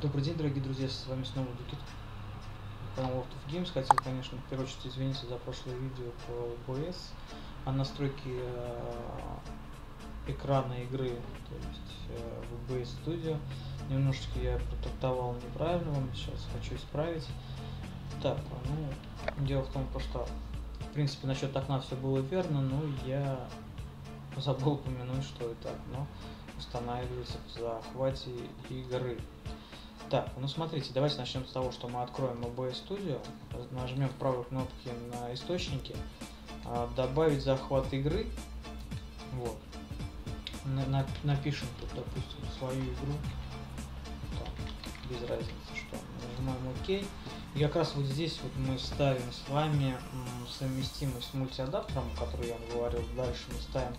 Добрый день, дорогие друзья, с вами снова Дукит, канал World of Games. Хотел, конечно, в первую очередь извиниться за прошлое видео по OBS о настройке э, экрана игры, то есть э, в OBS Studio. Немножечко я протактовал неправильно, сейчас хочу исправить. Так, ну, дело в том, что, в принципе, насчет окна все было верно, но я забыл упомянуть, что это окно устанавливается в захвате игры. Так, ну смотрите, давайте начнем с того, что мы откроем OBS Studio, нажмем правой кнопке на источники, а, добавить захват игры, вот, напишем тут, допустим, свою игру, так, без разницы что, нажимаем ОК, и как раз вот здесь вот мы ставим с вами совместимость с мультиадаптером, о которой я говорил, дальше мы ставим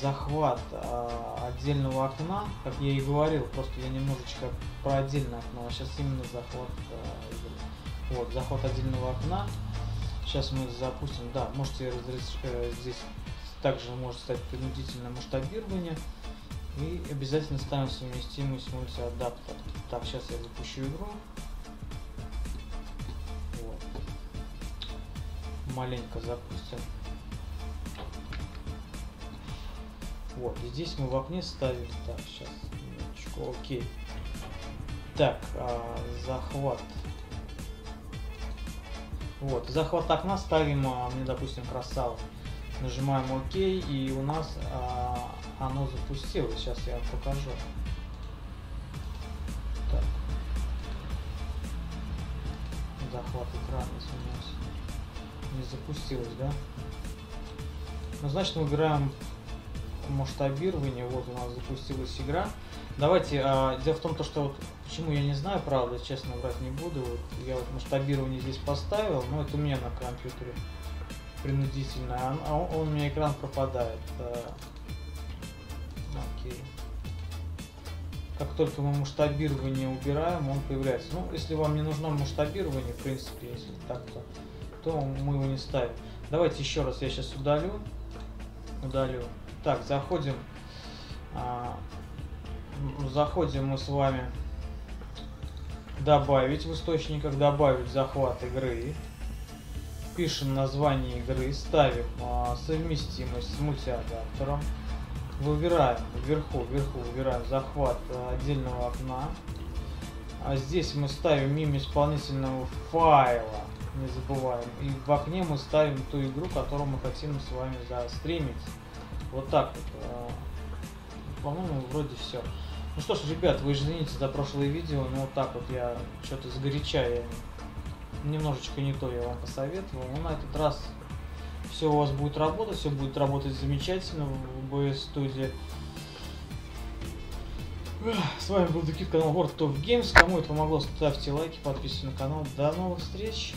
захват э, отдельного окна, как я и говорил, просто я немножечко про отдельное окно, а сейчас именно захват э, Вот, захват отдельного окна. Сейчас мы запустим, да, можете разрешить, э, здесь также может стать принудительное масштабирование. И обязательно ставим совместимость мультиадаптер. Так, сейчас я запущу игру. Маленько запустим. Вот, здесь мы в окне ставим, так, сейчас, минуточку, окей. Так, а, захват. Вот, захват окна ставим, а, мне, допустим, красава. Нажимаем ОК, и у нас а, оно запустилось. Сейчас я вам покажу. Так. Захват экрана, извиняюсь. Не запустилось, да? Ну, значит, мы выбираем масштабирование. Вот у нас запустилась игра. Давайте, а, дело в том, то, что вот почему я не знаю, правда, честно врать не буду. Вот я вот масштабирование здесь поставил, но это у меня на компьютере принудительно, а, а он, он у меня экран пропадает. А, окей. Как только мы масштабирование убираем, он появляется. Ну, если вам не нужно масштабирование, в принципе, если так, то, то мы его не ставим. Давайте еще раз я сейчас удалю. Удалю. Так, заходим. А, заходим мы с вами добавить в источниках, добавить захват игры. Пишем название игры, ставим а, совместимость с мультиадаптером. Выбираем вверху, вверху выбираем захват отдельного окна. А здесь мы ставим имя исполнительного файла, не забываем. И в окне мы ставим ту игру, которую мы хотим с вами застримить. Вот так вот. А, по-моему, вроде все. Ну что ж, ребят, вы извините за прошлое видео, но вот так вот я что-то сгоряча, я немножечко не то я вам посоветовал. Но на этот раз все у вас будет работать, все будет работать замечательно в BS Studio. С вами был Дукит, канал World of Games. Кому это помогло, ставьте лайки, подписывайтесь на канал. До новых встреч!